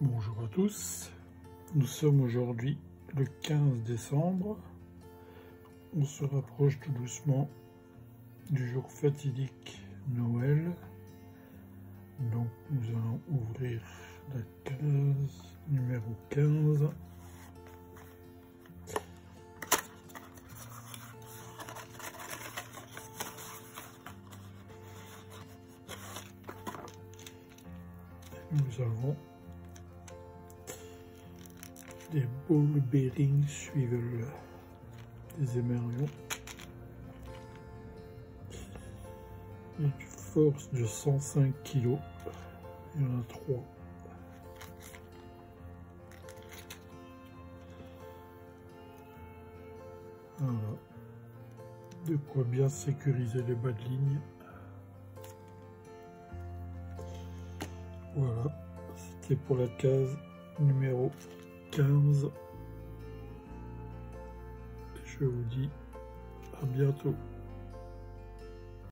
Bonjour à tous, nous sommes aujourd'hui le 15 décembre. On se rapproche tout doucement du jour fatidique Noël. Donc nous allons ouvrir la case numéro 15. Nous avons des ball bearings swivel, des émergents, une force de 105 kg, il y en a trois. Voilà, de quoi bien sécuriser les bas de ligne. Voilà, c'était pour la case numéro 15. Je vous dis à bientôt.